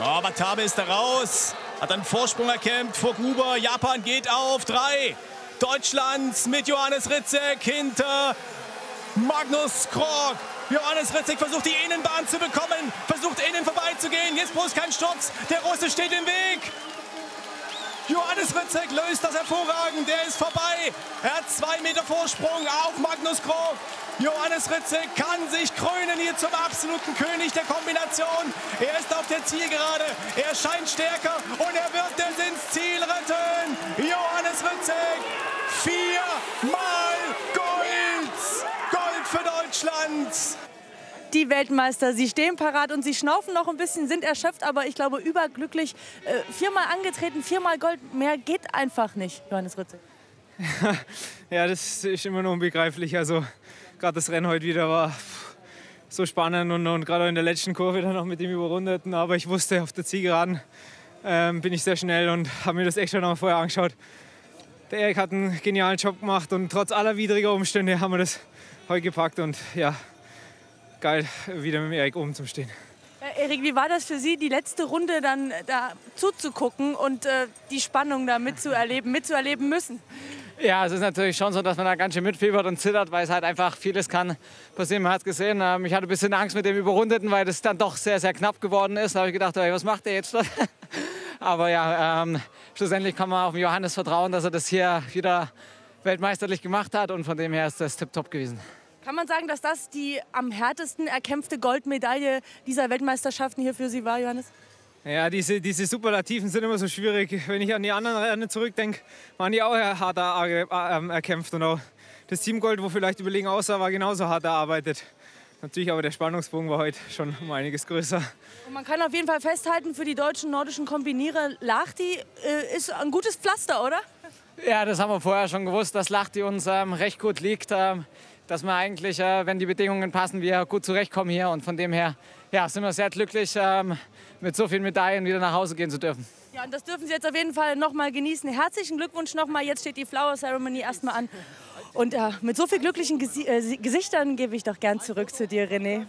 Oh, Watabe ist da raus. Hat einen Vorsprung erkämpft vor Gruber. Japan geht auf. Drei. Deutschland mit Johannes Ritzek hinter Magnus Krog. Johannes Ritzek versucht die Innenbahn zu bekommen, versucht innen vorbeizugehen. Jetzt bloß kein Sturz. Der Russe steht im Weg. Johannes Ritzek löst das hervorragend. Der ist vorbei. Er hat zwei Meter Vorsprung auf Magnus Krog. Johannes Ritzek kann sich krönen hier zum absoluten König der Kombination. Er ist auf der Zielgerade. Er scheint stärker und er wird es ins Ziel retten. Johannes Ritzek. Viermal Gold. Gold für Deutschland die Weltmeister. Sie stehen parat und sie schnaufen noch ein bisschen, sind erschöpft, aber ich glaube überglücklich. Äh, viermal angetreten, viermal Gold, mehr geht einfach nicht, Johannes Ritze. ja, das ist immer noch unbegreiflich. Also gerade das Rennen heute wieder war so spannend und, und gerade in der letzten Kurve dann noch mit dem Überrundeten. Aber ich wusste, auf der Zielgeraden ähm, bin ich sehr schnell und habe mir das extra noch vorher angeschaut. Der Erik hat einen genialen Job gemacht und trotz aller widriger Umstände haben wir das heute gepackt und ja, geil, wieder mit dem Erik oben zu stehen. Ja, Erik, wie war das für Sie, die letzte Runde dann da zuzugucken und äh, die Spannung da mitzuerleben, mitzuerleben müssen? Ja, es ist natürlich schon so, dass man da ganz schön mitfiebert und zittert, weil es halt einfach vieles kann passieren. Man hat es gesehen. Ähm, ich hatte ein bisschen Angst mit dem Überrundeten, weil das dann doch sehr, sehr knapp geworden ist. Da habe ich gedacht, hey, was macht der jetzt? Aber ja, ähm, schlussendlich kann man auf Johannes vertrauen, dass er das hier wieder weltmeisterlich gemacht hat und von dem her ist das tipptopp gewesen. Kann man sagen, dass das die am härtesten erkämpfte Goldmedaille dieser Weltmeisterschaften hier für Sie war, Johannes? Ja, diese, diese Superlativen sind immer so schwierig. Wenn ich an die anderen Rennen zurückdenke, waren die auch hart ähm, erkämpft. Und auch das Teamgold, wo vielleicht überlegen aussah, war genauso hart erarbeitet. Natürlich aber der Spannungsbogen war heute schon um einiges größer. Und man kann auf jeden Fall festhalten, für die deutschen nordischen Kombinierer, Lahti äh, ist ein gutes Pflaster, oder? Ja, das haben wir vorher schon gewusst, dass Lahti uns ähm, recht gut liegt. Ähm, dass wir eigentlich, äh, wenn die Bedingungen passen, wir gut zurechtkommen hier. Und von dem her ja, sind wir sehr glücklich, ähm, mit so vielen Medaillen wieder nach Hause gehen zu dürfen. Ja, und das dürfen Sie jetzt auf jeden Fall noch mal genießen. Herzlichen Glückwunsch nochmal. Jetzt steht die Flower Ceremony erstmal an. Und äh, mit so vielen glücklichen Gesi äh, Gesichtern gebe ich doch gern zurück zu dir, René.